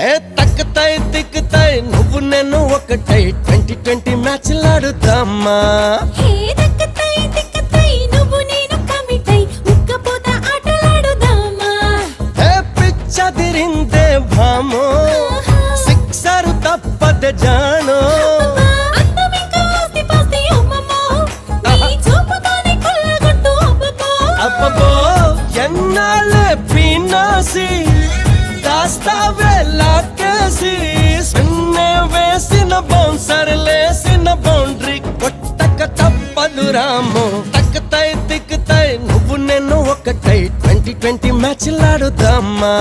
ఏ తక్కుతాయి తిక్కుతాయి నువ్వు నన్ను ఒకటై. ట్వంటీ ట్వంటీ మ్యాచ్లు ఆడుతామా? చదిరిందే భామో? సిక్సరు తప్పదే జానో? ఎన్నాళ్ళే దాస్తావే లాకేసి సున్నే వేసిన బౌన్సర్ లేసిన బౌండరీ కొట్టక తప్పదు రాము తక్కుతాయి దిక్కుతాయి నువ్వు నేను ఒకటై. Twenty twenty మ్యాచ్లాడుదామా